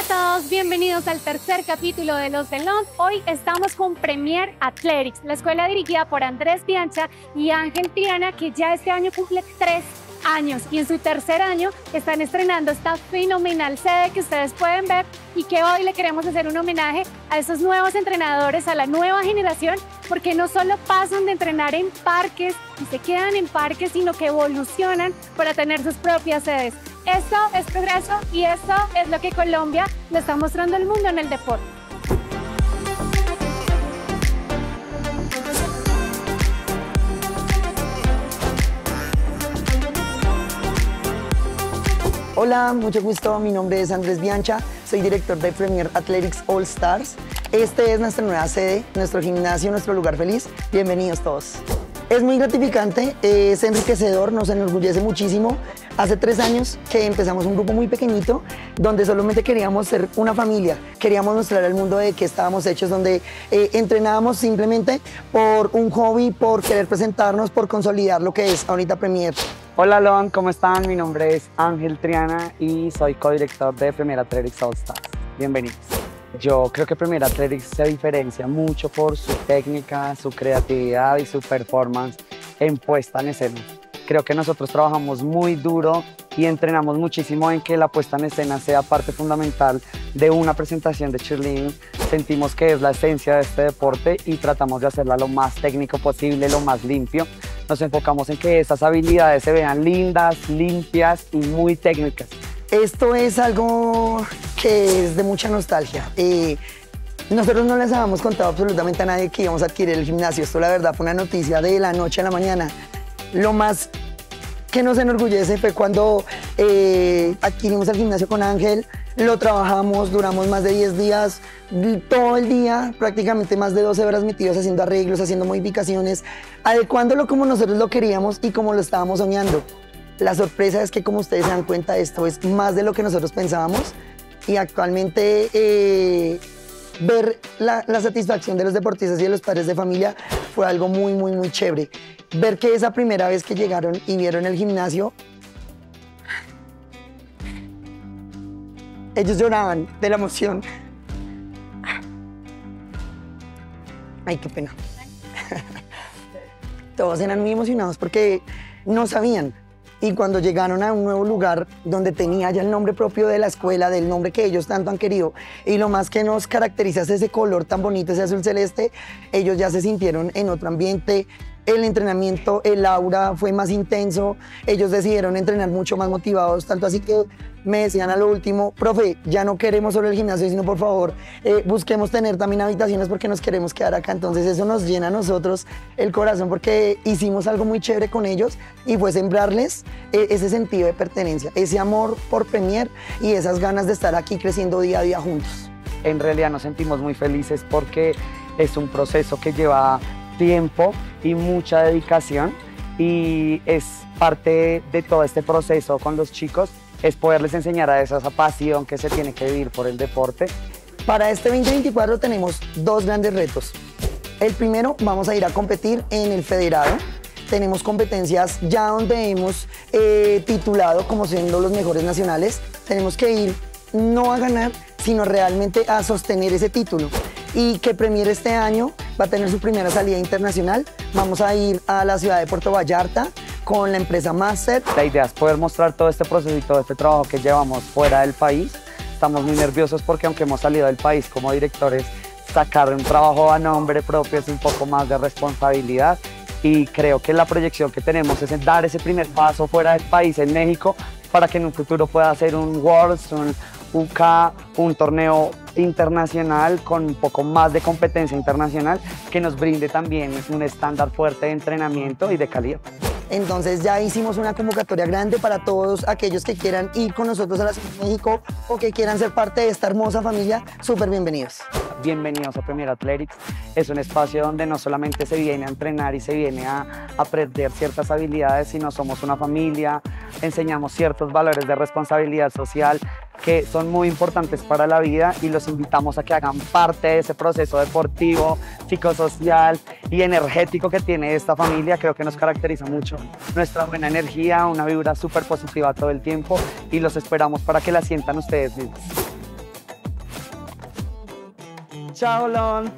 Hola a todos, bienvenidos al tercer capítulo de Los Delon. Hoy estamos con Premier Athletics, la escuela dirigida por Andrés Biancha y Ángel Triana, que ya este año cumple tres años y en su tercer año están estrenando esta fenomenal sede que ustedes pueden ver y que hoy le queremos hacer un homenaje a esos nuevos entrenadores, a la nueva generación, porque no solo pasan de entrenar en parques y se quedan en parques, sino que evolucionan para tener sus propias sedes. Esto es progreso y esto es lo que Colombia le está mostrando al mundo en el deporte. Hola, mucho gusto. Mi nombre es Andrés Biancha. Soy director de Premier Athletics All Stars. Este es nuestra nueva sede, nuestro gimnasio, nuestro lugar feliz. Bienvenidos todos. Es muy gratificante, es enriquecedor, nos enorgullece muchísimo. Hace tres años que empezamos un grupo muy pequeñito donde solamente queríamos ser una familia, queríamos mostrar al mundo de qué estábamos hechos, donde eh, entrenábamos simplemente por un hobby, por querer presentarnos, por consolidar lo que es ahorita Premier. Hola Lon, ¿cómo están? Mi nombre es Ángel Triana y soy codirector de Premier Athletics All Stars. Bienvenidos. Yo creo que Premier Athletics se diferencia mucho por su técnica, su creatividad y su performance en puesta en escena. Creo que nosotros trabajamos muy duro y entrenamos muchísimo en que la puesta en escena sea parte fundamental de una presentación de cheerleading. Sentimos que es la esencia de este deporte y tratamos de hacerla lo más técnico posible, lo más limpio. Nos enfocamos en que esas habilidades se vean lindas, limpias y muy técnicas. Esto es algo que es de mucha nostalgia. Nosotros no les habíamos contado absolutamente a nadie que íbamos a adquirir el gimnasio. Esto la verdad fue una noticia de la noche a la mañana. Lo más que nos enorgullece fue cuando eh, adquirimos el gimnasio con Ángel, lo trabajamos, duramos más de 10 días, todo el día, prácticamente más de 12 horas metidos haciendo arreglos, haciendo modificaciones, adecuándolo como nosotros lo queríamos y como lo estábamos soñando. La sorpresa es que como ustedes se dan cuenta, esto es más de lo que nosotros pensábamos y actualmente eh, ver la, la, satisfacción de los deportistas y de los padres de familia fue algo muy, muy, muy chévere. Ver que esa primera vez que llegaron y vieron el gimnasio, ellos lloraban de la emoción. Ay, qué pena. Todos eran muy emocionados porque no sabían y cuando llegaron a un nuevo lugar donde tenía ya el nombre propio de la escuela, del nombre que ellos tanto han querido, y lo más que nos caracteriza es ese color tan bonito, ese azul celeste, ellos ya se sintieron en otro ambiente, el entrenamiento, el aura fue más intenso, ellos decidieron entrenar mucho más motivados, tanto así que me decían a lo último, profe, ya no queremos solo el gimnasio, sino por favor, eh, busquemos tener también habitaciones porque nos queremos quedar acá. Entonces eso nos llena a nosotros el corazón porque hicimos algo muy chévere con ellos y fue sembrarles eh, ese sentido de pertenencia, ese amor por Premier y esas ganas de estar aquí creciendo día a día juntos. En realidad nos sentimos muy felices porque es un proceso que lleva tiempo y mucha dedicación y es parte de todo este proceso con los chicos es poderles enseñar a esa, pasión que se tiene que vivir por el deporte. Para este 2024 tenemos dos grandes retos. El primero, vamos a ir a competir en el federado. Tenemos competencias ya donde hemos eh, titulado como siendo los mejores nacionales. Tenemos que ir no a ganar, sino realmente a sostener ese título. Y que Premier este año va a tener su primera salida internacional. Vamos a ir a la ciudad de Puerto Vallarta, con la empresa Master. La idea es poder mostrar todo este proceso y todo este trabajo que llevamos fuera del país. Estamos muy nerviosos porque aunque hemos salido del país como directores, sacar un trabajo a nombre propio es un poco más de responsabilidad y creo que la proyección que tenemos es dar ese primer paso fuera del país en México para que en un futuro pueda ser un Worlds, un UK, un torneo internacional con un poco más de competencia internacional que nos brinde también un estándar fuerte de entrenamiento y de calidad. Entonces ya hicimos una convocatoria grande para todos aquellos que quieran ir con nosotros a la Ciudad de México o que quieran ser parte de esta hermosa familia, súper bienvenidos. Bienvenidos a Premier Athletics. Es un espacio donde no solamente se viene a entrenar y se viene a aprender ciertas habilidades, sino somos una familia, enseñamos ciertos valores de responsabilidad social que son muy importantes para la vida y los invitamos a que hagan parte de ese proceso deportivo, psicosocial y energético que tiene esta familia. Creo que nos caracteriza mucho nuestra buena energía, una vibra súper positiva todo el tiempo y los esperamos para que la sientan ustedes mismos. Ciao, Lon.